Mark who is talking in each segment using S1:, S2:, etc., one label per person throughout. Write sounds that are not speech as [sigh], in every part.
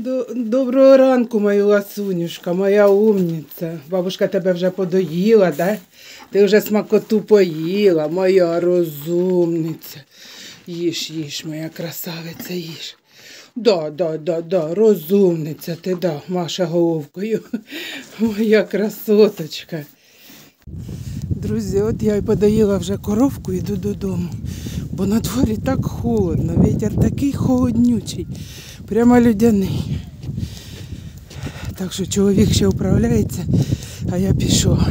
S1: До- Доброго ранку, моя ласунюшка, моя умниця. Бабушка тебе вже подоїла, да? Ти вже смакоту поїла, моя розумниця. Їж, їж, моя красавиця, їж. Да, да, да, да, розумниця ти, да, Маша головкою. [laughs] Моя красоточка. Друзі, от я й подоїла вже коровку, йду додому. Бо на дворі так холодно, вітер такий холоднючий, прямо людяний. Так що чоловік ще управляється, а я пішла.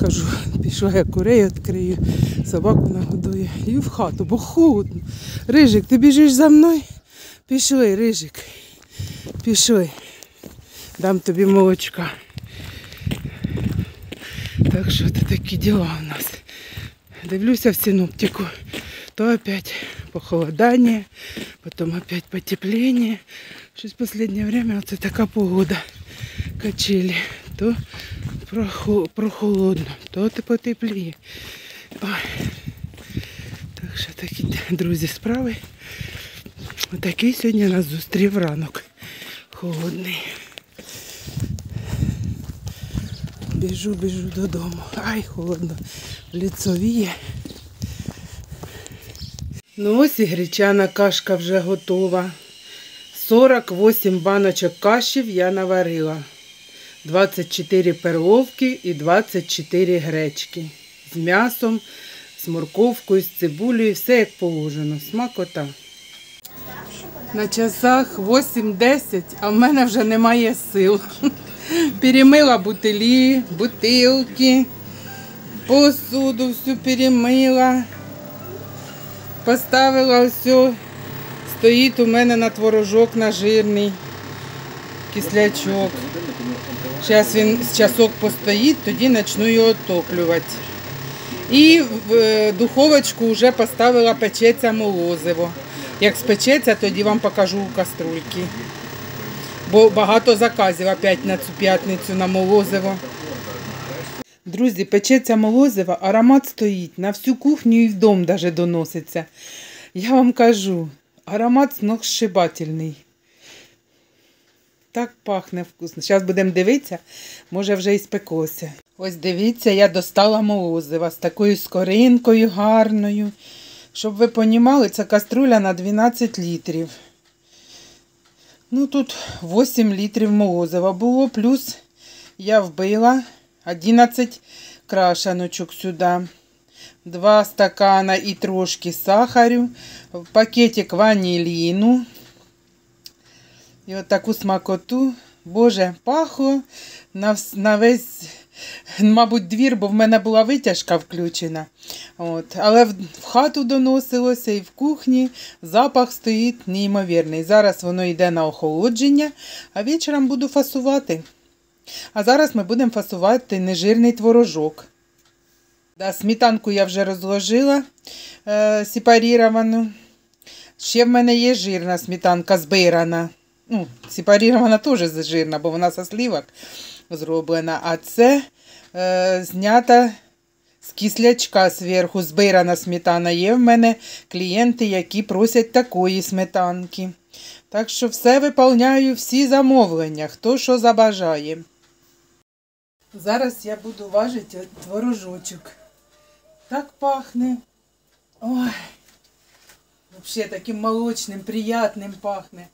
S1: Кажу, пішла я курей відкрию, собаку нагодую і в хату, бо холодно. Рижик, ти біжиш за мною? Пішли, Рижик. Пішли. Дам тобі молочка. Так що це такі діла у нас. Дивлюся в синоптику. То опять похолодание, потом опять потепление. Щось в последнее время оце така погода. Качели. То прохолодно, то те потепліє. Ой. Так що такі, друзі, справи. Отакий сьогодні нас зустрів ранок. Холодний. Біжу, біжу додому. Ай, холодно. Лицовіє. Ну ось і гречана кашка вже готова. 48 баночок кашів я наварила. 24 перловки і 24 гречки. З м'ясом, з морковкою, з цибулею, все як положено. Смакота. На часах 8-10, а в мене вже немає сил. [laughs] Перемила бутилі, бутилки, посуду всю перемила. Поставила все. Стоїть у мене на творожок на жирний кислячок. Зараз він часок постоїть, тоді почну його отоплювати. І в е, духовочку вже поставила печеться молозиво. Як спечеться, тоді вам покажу у каструльки. Бо багато заказів опять на цю п'ятницю на молозиво. Друзі, печеться молозиво, аромат стоїть на всю кухню і в дом даже доноситься. Я вам кажу, аромат сногсшибательний. Так пахне вкусно. Зараз будемо дивитися, може вже і спеклося. Ось дивіться, я достала молозива з такою скоринкою гарною. Щоб ви понімали, це каструля на 12 літрів. Ну тут 8 літрів молозива було, плюс я вбила 11 крашаночок сюди. Два стакана і трошки сахарю, пакетик ваніліну. І от таку смакоту. Боже, пахло на, на весь, мабуть, двір, бо в мене була витяжка включена. От. Але в, в хату доносилося і в кухні запах стоїть неймовірний. Зараз воно йде на охолодження, а вечором буду фасувати. А зараз ми будемо фасувати нежирний творожок. Да, сметанку я вже розложила е, сепаріровану. Ще в мене є жирна сметанка збирана. Ну, сепарірована теж жирна, бо вона со слівок зроблена. А це е, знята з кислячка зверху. Збирана сметана. Є в мене клієнти, які просять такої сметанки. Так що все виповняю, всі замовлення, хто що забажає. Зараз я буду важити творожочок. Так пахне. Ой. Взагалі таким молочним, приятним пахне.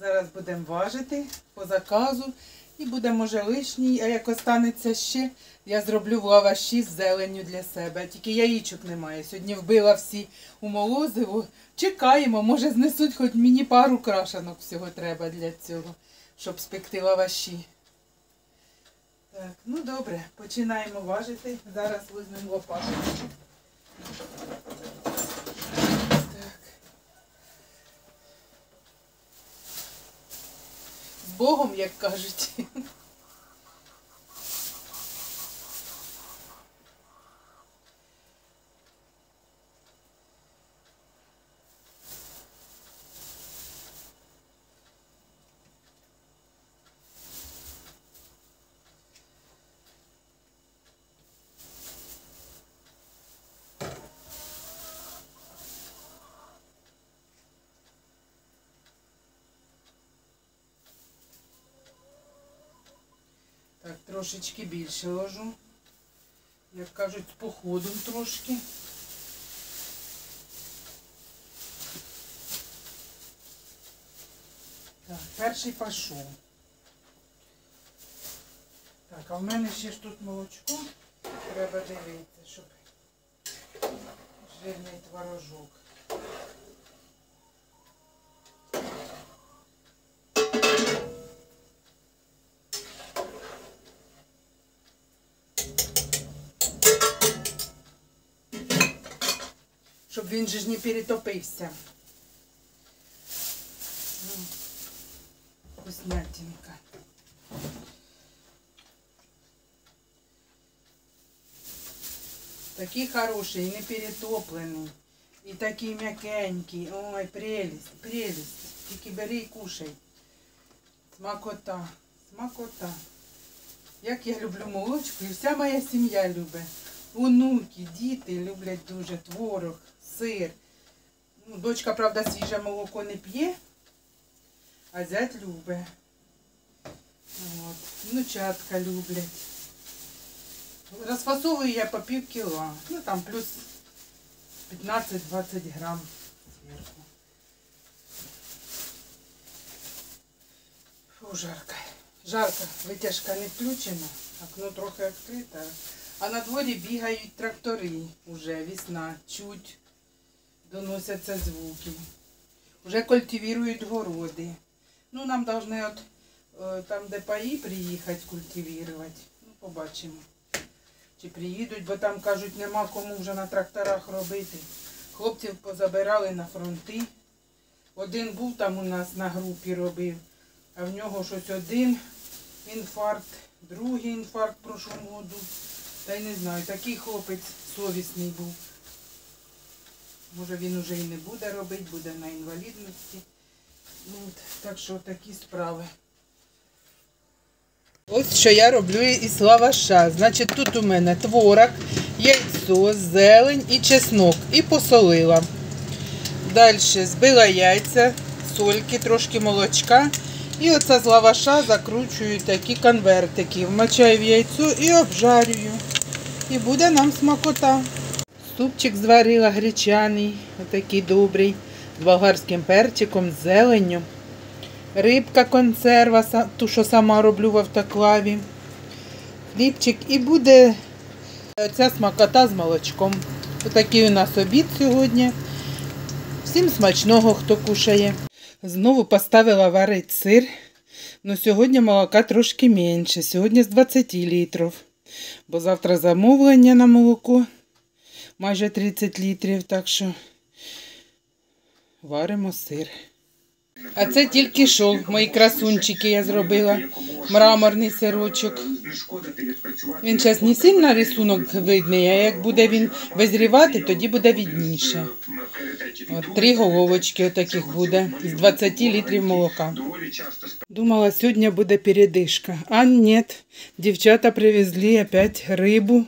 S1: Зараз будемо важити по заказу. І буде, може, лишній, а як останеться ще, я зроблю в лаваші з зеленню для себе. Тільки яєчок немає. Сьогодні вбила всі у молозиво. Чекаємо, може знесуть хоч мені пару крашанок всього треба для цього, щоб спекти лаваші. Так, ну добре, починаємо важити. Зараз візьмемо лопату. З Богом, як кажуть. Трошечки більше ложу. Як кажуть, з походом трошки. Так, перший пішов. Так, а в мене ще ж тут молочко. Треба дивитися, щоб жирний творожок. Він же ж не перетопився. Ну, Вкуснятинка. Такий хороший, не перетоплений. І такий м'якенький. Ой, прелість, прелість. Тільки бери і кушай. Смакота, смакота. Як я люблю молочку, і вся моя сім'я любить. Онуки, діти люблять дуже творог, сир. Ну, дочка, правда, свіже молоко не п'є, а зять любить. От. Внучатка люблять. Розфасовую я по пів кіла. Ну там плюс 15-20 грам зверху. Фу, жарко. Жарко, витяжка не включена, окно трохи відкрите. А на дворі бігають трактори уже весна, чуть доносяться звуки. Уже культивують городи. Ну, нам повинні от е, там, де паї, приїхати культивувати. Ну, побачимо. Чи приїдуть, бо там кажуть, нема кому вже на тракторах робити. Хлопців позабирали на фронти. Один був там у нас на групі робив, а в нього щось один інфаркт, другий інфаркт в прошлому. Та й не знаю, такий хлопець совісний був. Може він уже і не буде робити, буде на інвалідності. Ну, от, так що такі справи. Ось що я роблю із лаваша. Значить, тут у мене творог, яйцо, зелень і чеснок. І посолила. Далі збила яйця, сольки, трошки молочка. І оце з лаваша закручую такі конвертики. Вмочаю в яйцо і обжарюю. І буде нам смакота. Супчик зварила гречаний, отакий добрий, з болгарським перчиком, з зеленню. Рибка консерва, ту, що сама роблю в автоклаві. Хлібчик і буде ця смакота з молочком. Отакий у нас обід сьогодні. Всім смачного, хто кушає. Знову поставила варити сир. Ну, сьогодні молока трошки менше. Сьогодні з 20 літрів. Бо завтра замовлення на молоко майже 30 літрів, так що варимо сир. А це тільки що мої красунчики я зробила. Мраморний сирочок. Він зараз не сильно рисунок видний, а як буде він визрівати, тоді буде відніше. От три головочки отаких буде з 20 літрів молока. Думала, сьогодні буде передишка. А ні, дівчата привезли опять рибу.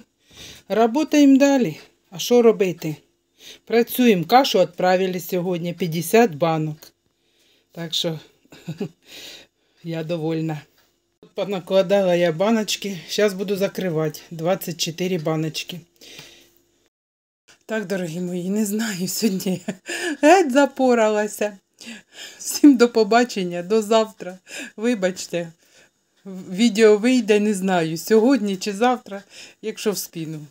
S1: Работаємо далі. А що робити? Працюємо. Кашу відправили сьогодні 50 банок. Так що [laughs] я довольна. Понакладала я баночки. Зараз буду закривати. 24 баночки. Так, дорогі мої, не знаю, [laughs] сьогодні геть запоралася. Всім до побачення, до завтра. Вибачте, відео вийде, не знаю, сьогодні чи завтра, якщо вспіну.